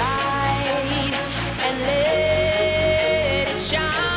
light and let it shine.